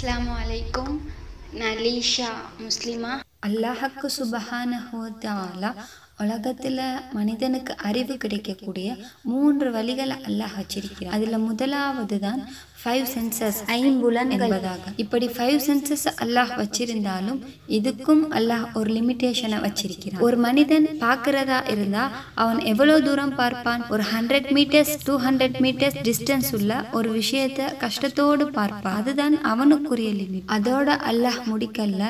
السلام عليكم ناليشا مسلمة الله حق سبحانه وتعالى உலகத்தில் மனிதனுக்கு அறிவு கிடைக்கக்கூடிய மூன்று வழிகளை அல்லாஹ் வச்சிருக்கிறான். அதில் முதலாவது தான் ஃபைவ் சென்சஸ் ஐம்புலன் என்பதாக. இப்படி ஃபைவ் சென்சஸ் அல்லாஹ் வச்சிருந்தாலும் இதுக்கும் அல்லாஹ் ஒரு லிமிட்டேஷனை வச்சிருக்கிறான். ஒரு மனிதன் பார்க்கறதா இருந்தா அவன் எவ்வளோ தூரம் பார்ப்பான்? ஒரு hundred metres two hundred metres distance உள்ள ஒரு விஷயத்தை கஷ்டத்தோடு பார்ப்பான். அதுதான் அவனுக்குரிய லிமிட் அதோட அல்லாஹ் முடிக்கல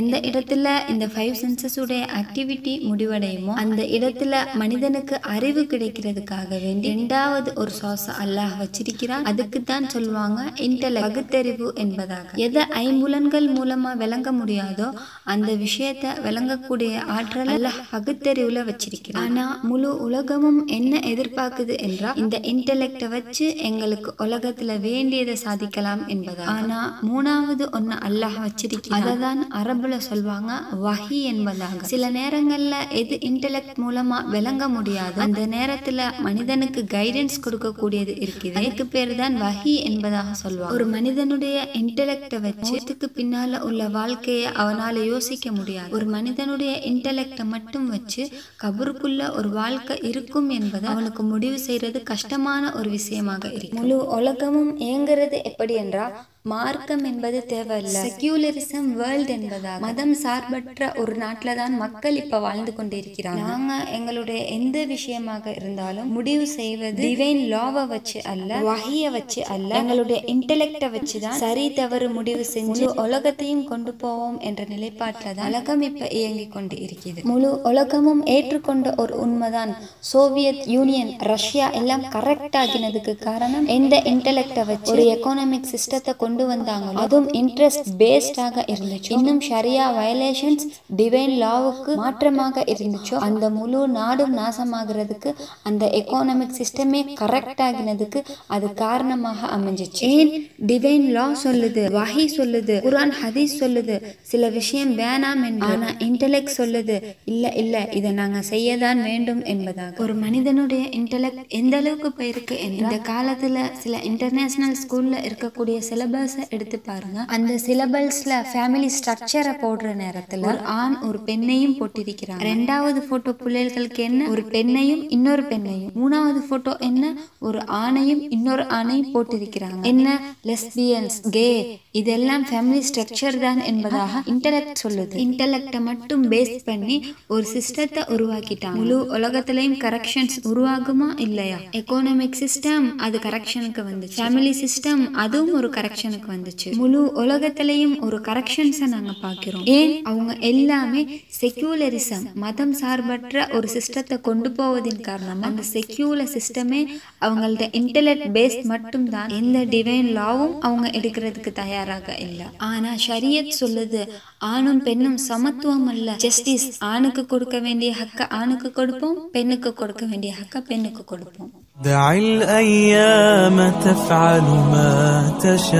எந்த இடத்துல இந்த ஃபைவ் சென்சஸ் உடைய ஆக்டிவிட்டி முடிவடையுமோ அந்த இடத்துல மனிதனுக்கு அறிவு கிடைக்கிறதுக்காக வேண்டி இரண்டாவது ஒரு சாச அல்லாஹ் வச்சிருக்கிறான். அதுக்கு தான் சொல்லுவாங்க இன்டெல பகுத்தறிவு என்பதாக. எதை ஐம்புலன்கள் மூலமா விளங்க முடியாதோ அந்த விஷயத்தை விளங்கக்கூடிய ஆற்றல் அல்லாஹ் பகுத்தறிவுல வச்சிருக்கிறான். ஆனா முழு உலகமும் என்ன எதிர்பார்க்குது என்றால் இந்த இன்டெலெக்டை வச்சு எங்களுக்கு உலகத்துல வேண்டியதை சாதிக்கலாம் என்பதா ஆனா மூணாவது ஒன்னு அல்லாஹ் வச்சிருக்கிறான். அதை தான் அரபுல சொல்வாங்க வஹி என்பதாக. சில நேரங்கள்ல எது இன்டெலெக்ட் மூலமா விளங்க முடியாது அந்த நேரத்துல மனிதனுக்கு கைடன்ஸ் கொடுக்கக்கூடியது இருக்குது. அதுக்கு பேர் தான் வஹி என்பதாக சொல்வாங்க. ஒரு மனிதனுடைய இன்டெலெக்டை வச்சு இதுக்கு பின்னால உள்ள வாழ்க்கையை அவனால யோசிக்க முடியாது. ஒரு மனிதனுடைய இன்டெலெக்டை மட்டும் வச்சு கபருக்குள்ள ஒரு வாழ்க்கை இருக்கும் என்பதை அவனுக்கு முடிவு செய்யறது கஷ்டமான ஒரு விஷயமாக இருக்கு. முழு உலகமும் இயங்குறது எப்படி என்றால் மார்க்கம் என்பது தேவையில்லை. செக்யூலரிசம் வேர்ல்ட் என்பதா மதம் சார்பற்ற ஒரு நாட்டில் தான் மக்கள் இப்ப வாழ்ந்து கொண்டிருக்கிறாங்க. நாங்க எங்களுடைய எந்த விஷயமாக இருந்தாலும் முடிவு செய்வது டிவைன் லாவை வச்சு அல்ல வகைய வச்சு அல்ல எங்களுடைய இன்டெலெக்டை வச்சு தான் சரி தவறு முடிவு செஞ்சு உலகத்தையும் கொண்டு போவோம் என்ற நிலைப்பாட்டில் தான் உலகம் இப்ப இயங்கி கொண்டு இருக்கிறது முழு உலகமும் ஏற்றுக்கொண்ட ஒரு உண்மைதான். சோவியத் யூனியன் ரஷ்யா எல்லாம் கரெக்ட் ஆகினதுக்கு காரணம் எந்த இன்டெலெக்டை வச்சு ஒரு எக்கனாமிக் சிஸ்டத்தை கொண்டு வந்தாங்களோ அதுவும் இன்ட்ரெஸ்ட் பேஸ்டாக இருந்துச்சு இன்னும் ஷரியா வயலேஷன்ஸ் டிவைன் லாவுக்கு மாற்றமாக இருந்துச்சோ அந்த முழு நாடும் நாசமாகிறதுக்கு அந்த எக்கனாமிக் சிஸ்டமே கரெக்ட் ஆகினதுக்கு அது காரணமாக அமைஞ்சிச்சு. ஏன்? டிவைன் லா சொல்லுது வஹி சொல்லுது குரான் ஹதீஸ் சொல்லுது சில விஷயம் வேணாம் என்று. ஆனா இன்டெலெக்ட் சொல்லுது இல்ல இல்ல இதை நாங்க செய்யதான் வேண்டும் என்பதாக. ஒரு மனிதனுடைய இன்டெலெக்ட் எந்த அளவுக்கு போயிருக்கு இந்த காலத்துல சில இன்டர்நேஷனல் ஸ்கூல்ல இருக்கக்கூடிய சிலபஸ் எடுத்து பாருங்க. அந்த சிலபஸ்ல ஃபேமிலி ஸ்ட்ரக்சரை போடுற நேரத்துல ஒரு ஆண் ஒரு பெண்ணையும் போட்டிருக்கிறாங்க. ரெண்டாவது போட்டோ பிள்ளைகளுக்கு என்ன? ஒரு பெண்ணையும் இன்னொரு பெண்ணையும். மூணாவது போட்டோ என்ன? ஒரு ஆணையும் இன்னொரு ஆணையும் போட்டிருக்கிறாங்க. என்ன? லெஸ்பியன்ஸ் கே இதெல்லாம் ஃபேமிலி ஸ்ட்ரக்சர் தான் என்பதாக இன்டெலெக்ட் சொல்லுது. இன்டலெக்டை மட்டும் பேஸ் பண்ணி ஒரு சிஸ்டத்தை உருவாக்கிட்டாங்க. முழு உலகத்திலையும் கரெக்ஷன்ஸ் உருவாகுமா இல்லையா? எக்கோனமிக் சிஸ்டம் அது கரெக்ஷனுக்கு வந்துச்சு. ஃபேமிலி சிஸ்டம் அதுவும் ஒரு கரெக்ஷன் கரெக்ஷனுக்கு வந்துச்சு முழு உலகத்திலையும் ஒரு கரெக்ஷன்ஸை நாங்க பார்க்கிறோம் ஏன் அவங்க எல்லாமே செக்யூலரிசம் மதம் சார்பற்ற ஒரு சிஸ்டத்தை கொண்டு போவதின் காரணமா அந்த செக்யூலர் சிஸ்டமே அவங்கள்ட்ட இன்டெலெக்ட் பேஸ் மட்டும் தான் எந்த டிவைன் லாவும் அவங்க எடுக்கிறதுக்கு தயாராக இல்லை ஆனா ஷரியத் சொல்லுது ஆணும் பெண்ணும் சமத்துவம் அல்ல ஜஸ்டிஸ் ஆணுக்கு கொடுக்க வேண்டிய ஹக்க ஆணுக்கு கொடுப்போம் பெண்ணுக்கு கொடுக்க வேண்டிய ஹக்க பெண்ணுக்கு கொடுப்போம் دع الأيام تفعل ما تشاء